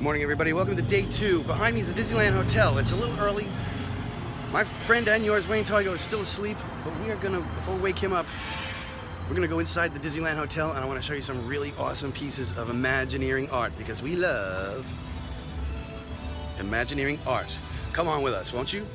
Morning, everybody. Welcome to day two. Behind me is the Disneyland Hotel. It's a little early. My friend and yours, Wayne Toigo, is still asleep, but we are gonna, before we wake him up, we're gonna go inside the Disneyland Hotel and I wanna show you some really awesome pieces of Imagineering art because we love Imagineering art. Come on with us, won't you?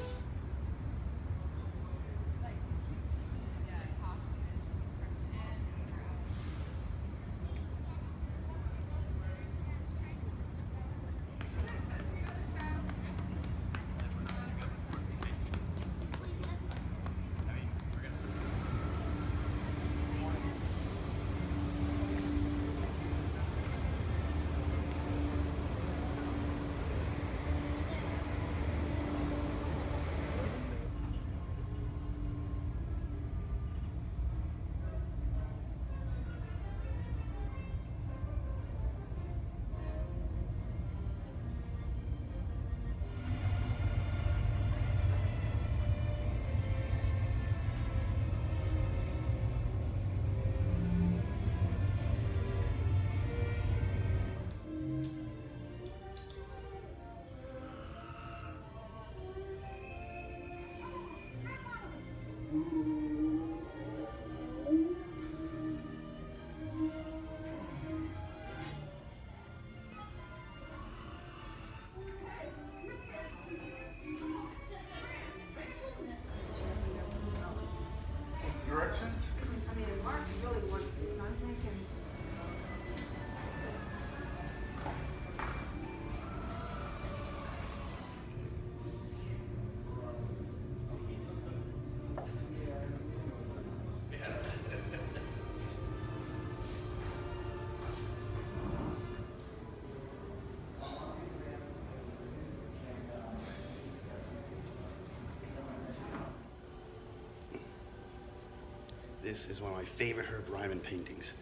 This is one of my favorite Herb Ryman paintings.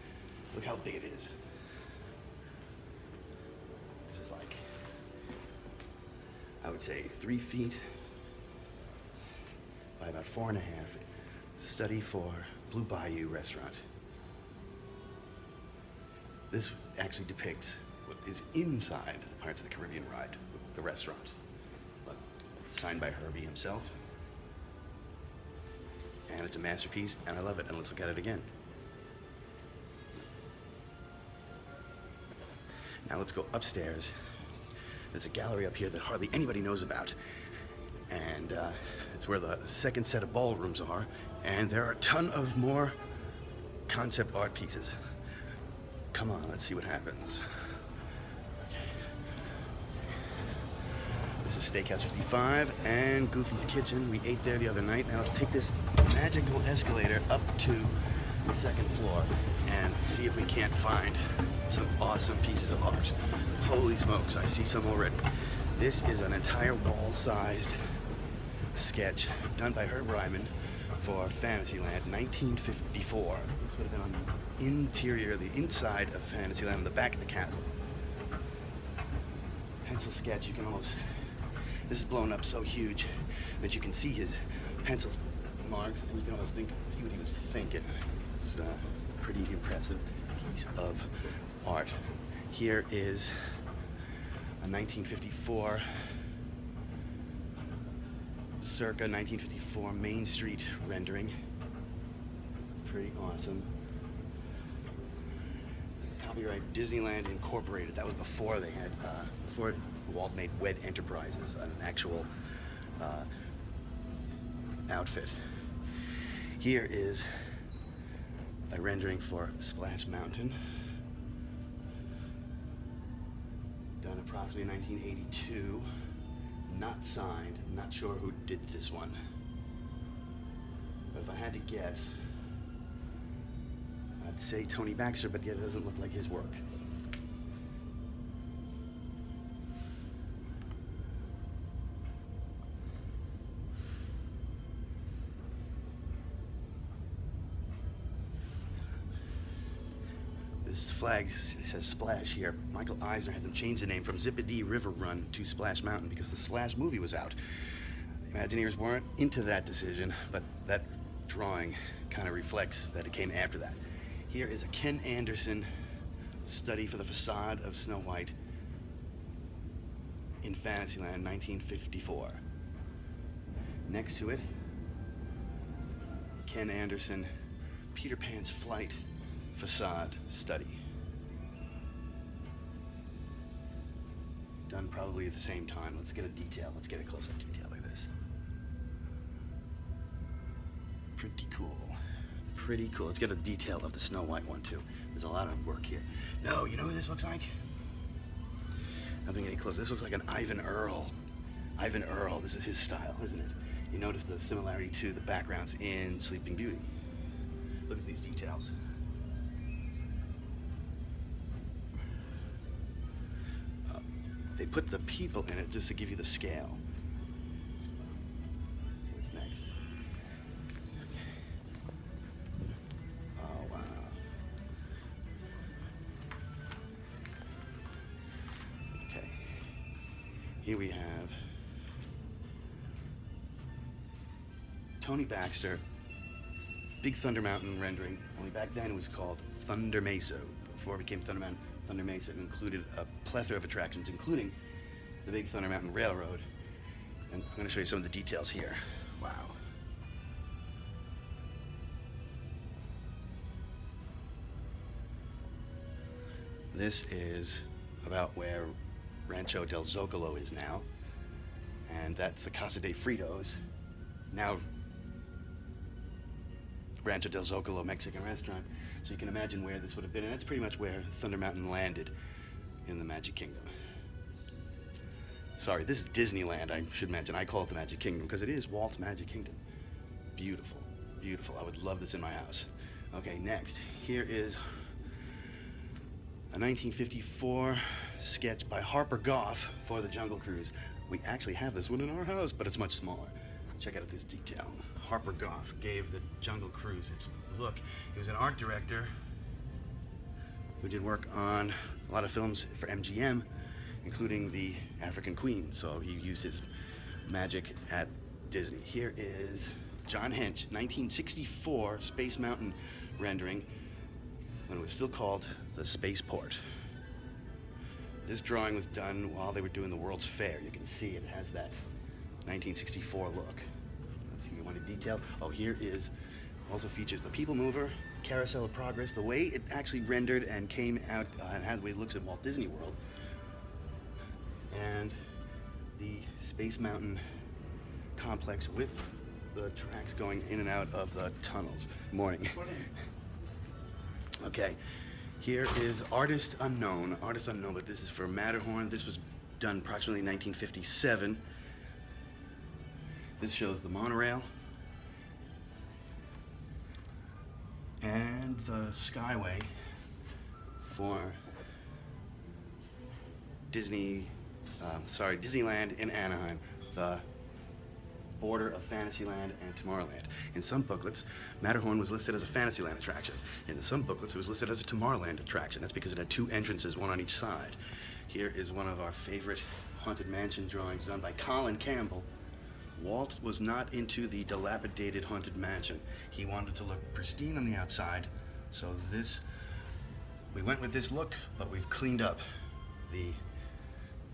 Look how big it is. This is like, I would say three feet by about four and a half. Study for Blue Bayou Restaurant. This actually depicts what is inside the Pirates of the Caribbean ride, the restaurant. But signed by Herbie himself and it's a masterpiece, and I love it. And let's look at it again. Now let's go upstairs. There's a gallery up here that hardly anybody knows about, and uh, it's where the second set of ballrooms are. And there are a ton of more concept art pieces. Come on, let's see what happens. This is Steakhouse 55 and Goofy's Kitchen. We ate there the other night. Now let's take this magical escalator up to the second floor and see if we can't find some awesome pieces of art. Holy smokes, I see some already. This is an entire wall-sized sketch done by Herb Ryman for Fantasyland 1954. This would have been on the interior, the inside of Fantasyland, on the back of the castle. Pencil sketch, you can almost this is blown up so huge that you can see his pencil marks and you can almost think, see what he was thinking. It's a pretty impressive piece of art. Here is a 1954, circa 1954 Main Street rendering. Pretty awesome. Copyright Disneyland Incorporated. That was before they had, uh, before Walt made WED Enterprises, an actual uh, outfit. Here is a rendering for Splash Mountain, done approximately 1982. Not signed, not sure who did this one. But if I had to guess, I'd say Tony Baxter, but yet it doesn't look like his work. This flag says Splash here. Michael Eisner had them change the name from Zip-A-Dee River Run to Splash Mountain because the Splash movie was out. The Imagineers weren't into that decision, but that drawing kind of reflects that it came after that. Here is a Ken Anderson study for the facade of Snow White. in Fantasyland 1954. Next to it, Ken Anderson, Peter Pan's Flight Facade Study. Done probably at the same time. Let's get a detail. Let's get a close-up detail like this. Pretty cool. Pretty cool. Let's get a detail of the Snow White one too. There's a lot of work here. No, you know who this looks like? Nothing any close. This looks like an Eyvind Earle. Eyvind Earle. This is his style, isn't it? You notice the similarity to the backgrounds in Sleeping Beauty. Look at these details. Put the people in it just to give you the scale. Let's see what's next. Oh, wow. Okay. Here we have Tony Baxter, Big Thunder Mountain rendering. Only back then it was called Thunder Mesa. Before it became Thunder Mountain, Thunder Mesa included a plethora of attractions, including the Big Thunder Mountain Railroad. And I'm going to show you some of the details here. Wow. This is about where Rancho del Zocalo is now. And that's the Casa de Fritos, now Rancho del Zocalo Mexican restaurant. So you can imagine where this would have been. And that's pretty much where Thunder Mountain landed in the Magic Kingdom. Sorry, this is Disneyland, I should mention. I call it the Magic Kingdom because it is Walt's Magic Kingdom. Beautiful, beautiful. I would love this in my house. Okay, next. Here is a 1954 sketch by Harper Goff for the Jungle Cruise. We actually have this one in our house, but it's much smaller. Check out this detail. Harper Goff gave the Jungle Cruise its look. He was an art director who did work on a lot of films for MGM, including The African Queen. So he used his magic at Disney. Here is John Hench, 1964 Space Mountain rendering when it was still called the Spaceport. This drawing was done while they were doing the World's Fair. You can see it has that 1964 look. Let's see, you want a detail? Oh, here is, also features the People Mover, Carousel of Progress, the way it actually rendered and came out uh, and how the way it looks at Walt Disney World. And the Space Mountain complex with the tracks going in and out of the tunnels. Morning. Okay, here is Artist Unknown. Artist Unknown, but this is for Matterhorn. This was done approximately 1957. This shows the monorail and the Skyway for Disney, um, sorry, Disneyland in Anaheim, the border of Fantasyland and Tomorrowland. In some booklets, Matterhorn was listed as a Fantasyland attraction. In some booklets, it was listed as a Tomorrowland attraction. That's because it had two entrances, one on each side. Here is one of our favorite Haunted Mansion drawings done by Colin Campbell. Walt was not into the dilapidated Haunted Mansion. He wanted to look pristine on the outside, so this, we went with this look, but we've cleaned up the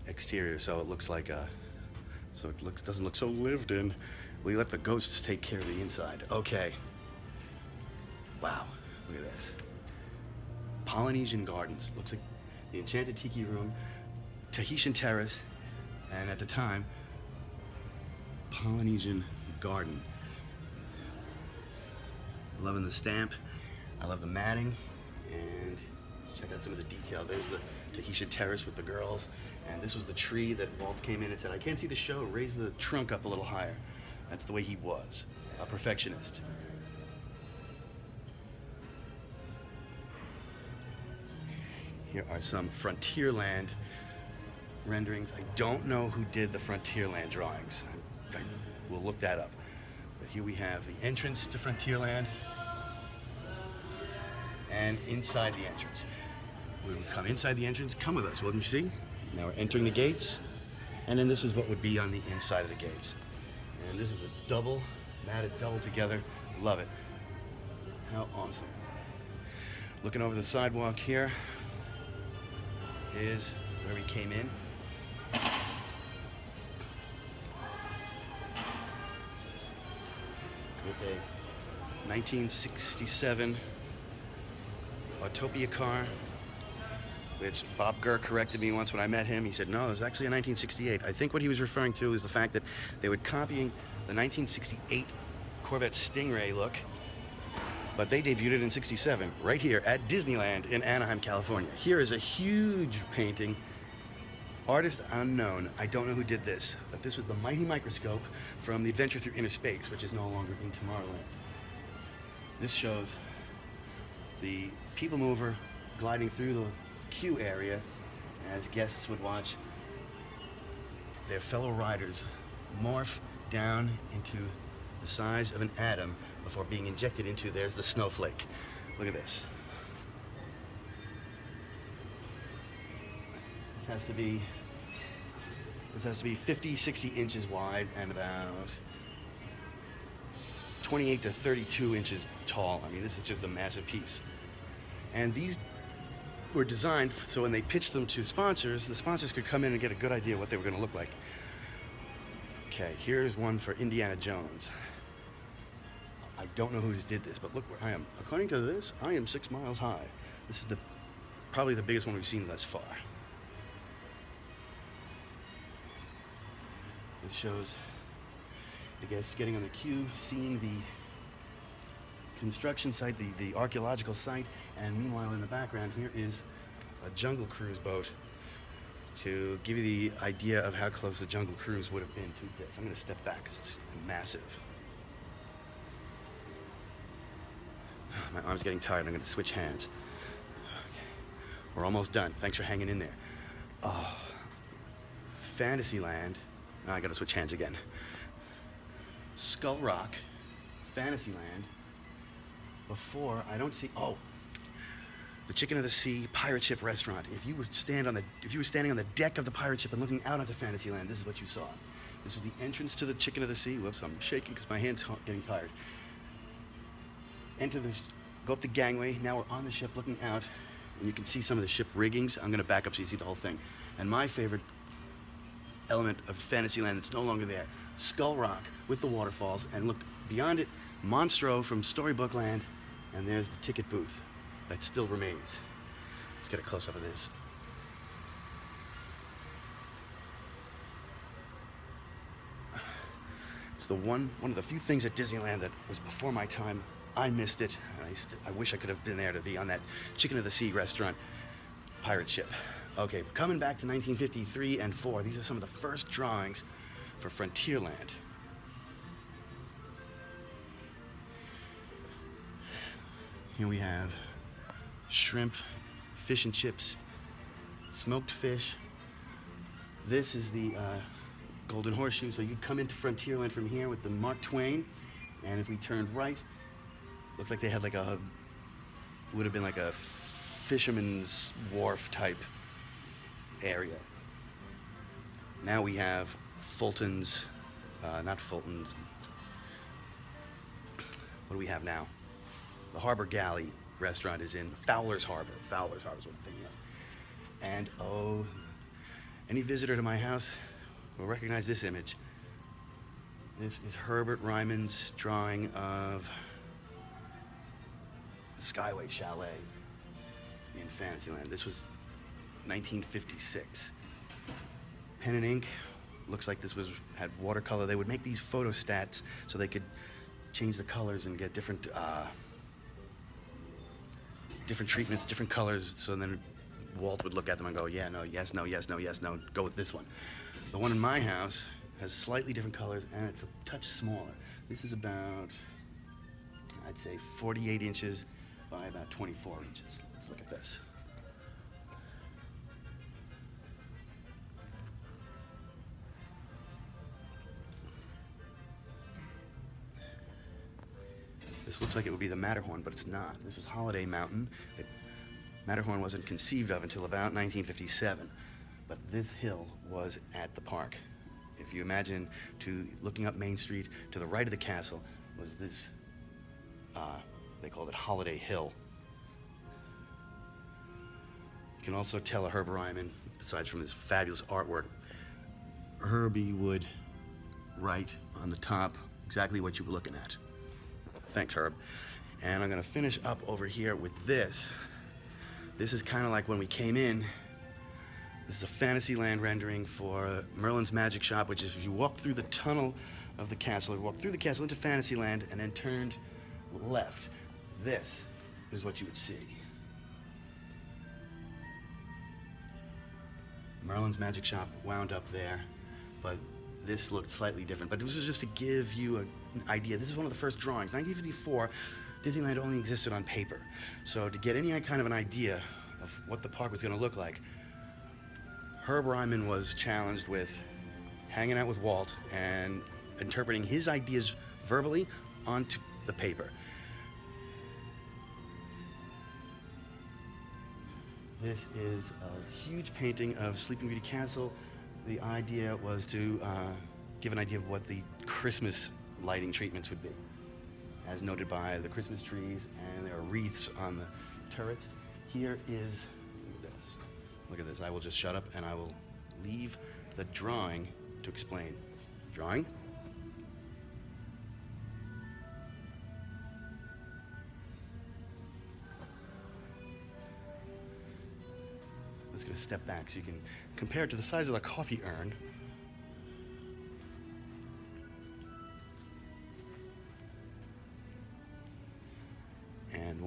exterior so it looks like a so it looks doesn't look so lived in. We let the ghosts take care of the inside. Okay. Wow, look at this. Polynesian Gardens. Looks like the Enchanted Tiki Room, Tahitian Terrace, and at the time, Polynesian Garden. Loving the stamp. I love the matting. And check out some of the detail. There's the Tahitian Terrace with the girls. And this was the tree that Walt came in and said, I can't see the show, raise the trunk up a little higher. That's the way he was, a perfectionist. Here are some Frontierland renderings. I don't know who did the Frontierland drawings. I, I will look that up. But here we have the entrance to Frontierland and inside the entrance. We would come inside the entrance, come with us, wouldn't you see? Now we're entering the gates, and then this is what would be on the inside of the gates. And this is a double, matted double together. Love it. How awesome. Looking over the sidewalk here is where we came in. A 1967 Autopia car, which Bob Gurr corrected me once when I met him. He said, no, it was actually a 1968. I think what he was referring to is the fact that they were copying the 1968 Corvette Stingray look, but they debuted it in 67, right here at Disneyland in Anaheim, California. Here is a huge painting Artist unknown. I don't know who did this, but this was the mighty microscope from the Adventure Through Inner Space, which is no longer in Tomorrowland. This shows the people mover gliding through the queue area as guests would watch their fellow riders morph down into the size of an atom before being injected into there's the snowflake. Look at this. This has to be this has to be 50, 60 inches wide and about 28 to 32 inches tall. I mean, this is just a massive piece. And these were designed so when they pitched them to sponsors, the sponsors could come in and get a good idea what they were going to look like. Okay, here's one for Indiana Jones. I don't know who did this, but look where I am. According to this, I am six miles high. This is the probably the biggest one we've seen thus far. This shows the guests getting on the queue, seeing the construction site, the, the archaeological site, and meanwhile in the background here is a jungle cruise boat to give you the idea of how close the jungle cruise would have been to this. I'm going to step back because it's massive. My arm's getting tired. I'm going to switch hands. Okay. We're almost done. Thanks for hanging in there. Oh, Fantasyland now I gotta switch hands again. Skull Rock, Fantasyland. Before, I don't see, oh, the Chicken of the Sea Pirate Ship Restaurant. If you would stand on the, if you were standing on the deck of the pirate ship and looking out onto Fantasyland, this is what you saw. This is the entrance to the Chicken of the Sea. Whoops, I'm shaking because my hand's getting tired. Enter the, go up the gangway. Now we're on the ship looking out, and you can see some of the ship riggings. I'm gonna back up so you see the whole thing. And my favorite element of Fantasyland that's no longer there. Skull Rock with the waterfalls, and look beyond it, Monstro from Storybook Land, and there's the ticket booth that still remains. Let's get a close up of this. It's the one one of the few things at Disneyland that was before my time. I missed it. I, I wish I could have been there to be on that Chicken of the Sea restaurant pirate ship. Okay, coming back to 1953 and 4, these are some of the first drawings for Frontierland. Here we have shrimp, fish and chips, smoked fish. This is the uh, Golden Horseshoe. So you come into Frontierland from here with the Mark Twain, and if we turned right, looked like they had like a, would have been like a fisherman's wharf type area. Now we have Fulton's, uh, not Fulton's, what do we have now? The Harbor Galley restaurant is in Fowler's Harbor. Fowler's Harbor is what I'm thinking of. And oh, any visitor to my house will recognize this image. This is Herbert Ryman's drawing of the Skyway Chalet in Fantasyland. This was 1956. Pen and ink. Looks like this was had watercolor. They would make these photostats so they could change the colors and get different uh, different treatments, different colors. So then Walt would look at them and go, yeah, no, yes, no, yes, no, yes, no, go with this one. The one in my house has slightly different colors and it's a touch smaller. This is about, I'd say 48 inches by about 24 inches. Let's look at this. This looks like it would be the Matterhorn, but it's not. This was Holiday Mountain. Matterhorn wasn't conceived of until about 1957, but this hill was at the park. If you imagine to looking up Main Street, to the right of the castle was this, uh, they called it Holiday Hill. You can also tell a Herb Ryman, besides from his fabulous artwork, Herbie would write on the top exactly what you were looking at. Thanks, Herb. And I'm gonna finish up over here with this. This is kind of like when we came in. This is a Fantasyland rendering for Merlin's Magic Shop, which is if you walk through the tunnel of the castle, or walk through the castle into Fantasyland and then turned left, this is what you would see. Merlin's Magic Shop wound up there, but this looked slightly different. But this was just to give you a, idea. This is one of the first drawings. 1954, Disneyland only existed on paper. So to get any kind of an idea of what the park was going to look like, Herb Ryman was challenged with hanging out with Walt and interpreting his ideas verbally onto the paper. This is a huge painting of Sleeping Beauty Castle. The idea was to uh, give an idea of what the Christmas lighting treatments would be, as noted by the Christmas trees, and there are wreaths on the turrets. Here is, look at this. Look at this. I will just shut up and I will leave the drawing to explain. Drawing? Just going to step back so you can compare it to the size of the coffee urn.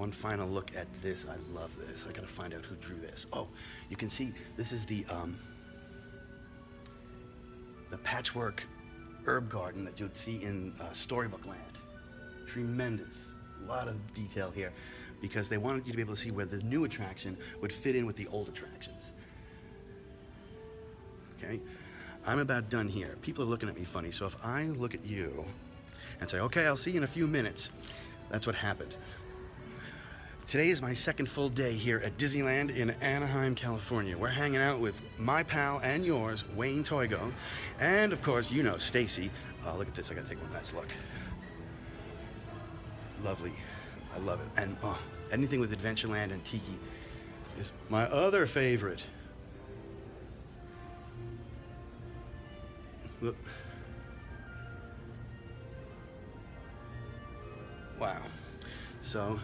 One final look at this. I love this. I gotta find out who drew this. Oh, you can see this is the um, the patchwork herb garden that you'd see in uh, Storybook Land. Tremendous. A lot of detail here because they wanted you to be able to see where the new attraction would fit in with the old attractions. Okay? I'm about done here. People are looking at me funny, so if I look at you and say, okay, I'll see you in a few minutes, that's what happened. Today is my second full day here at Disneyland in Anaheim, California. We're hanging out with my pal and yours, Wayne Toigo, and of course, you know, Stacy. Oh, look at this, I gotta take one last look. Lovely, I love it. And oh, anything with Adventureland and Tiki is my other favorite. Look. Wow. So,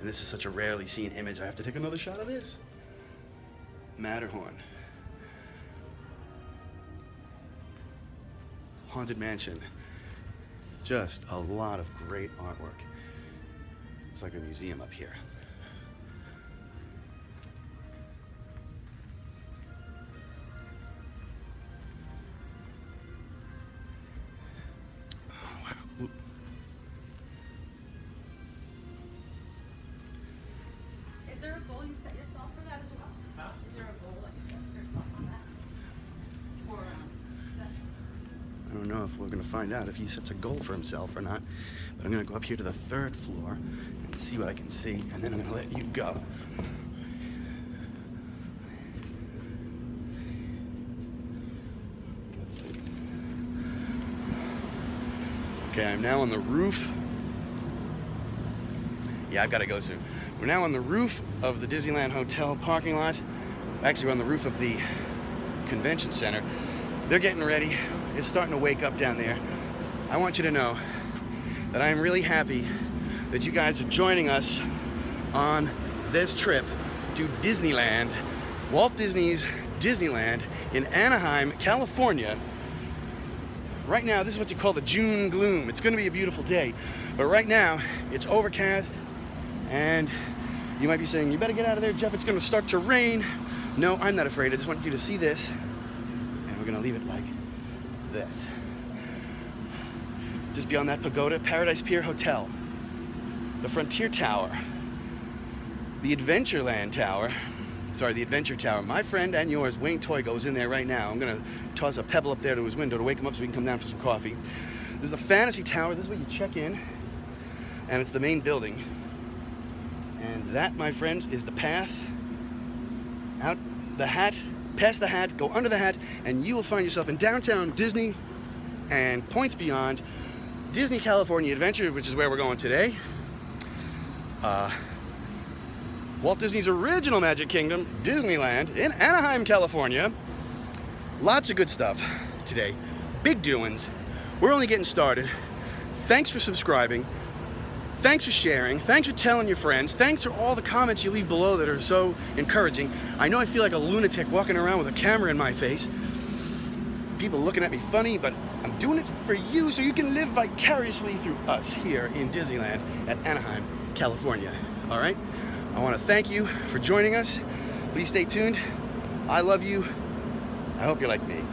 and this is such a rarely seen image. I have to take another shot of this. Matterhorn. Haunted Mansion. Just a lot of great artwork. It's like a museum up here. We're gonna find out if he sets a goal for himself or not, but I'm gonna go up here to the third floor and see what I can see, and then I'm gonna let you go. Okay, I'm now on the roof. Yeah, I've gotta go soon. We're now on the roof of the Disneyland Hotel parking lot. Actually, we're on the roof of the convention center. They're getting ready. It's starting to wake up down there. I want you to know that I am really happy that you guys are joining us on this trip to Disneyland, Walt Disney's Disneyland in Anaheim, California. Right now, this is what you call the June gloom. It's going to be a beautiful day, but right now it's overcast, and you might be saying, "You better get out of there, Jeff. It's going to start to rain." No, I'm not afraid. I just want you to see this, and we're going to leave it like this. Just beyond that pagoda, Paradise Pier Hotel, the Frontier Tower, the Adventureland Tower, sorry, the Adventure Tower. My friend and yours, Wayne Toy, is in there right now. I'm gonna toss a pebble up there to his window to wake him up so we can come down for some coffee. This is the Fantasy Tower. This is where you check in, and it's the main building. And that, my friends, is the path out the hat, past the hat, go under the hat, and you will find yourself in downtown Disney and points beyond Disney California Adventure, which is where we're going today. Uh, Walt Disney's original Magic Kingdom, Disneyland, in Anaheim, California. Lots of good stuff today. Big doings. We're only getting started. thanks for subscribing. Thanks for sharing. Thanks for telling your friends. Thanks for all the comments you leave below that are so encouraging. I know I feel like a lunatic walking around with a camera in my face. People looking at me funny, but I'm doing it for you so you can live vicariously through us here in Disneyland at Anaheim, California. All right? I want to thank you for joining us. Please stay tuned. I love you. I hope you're like me.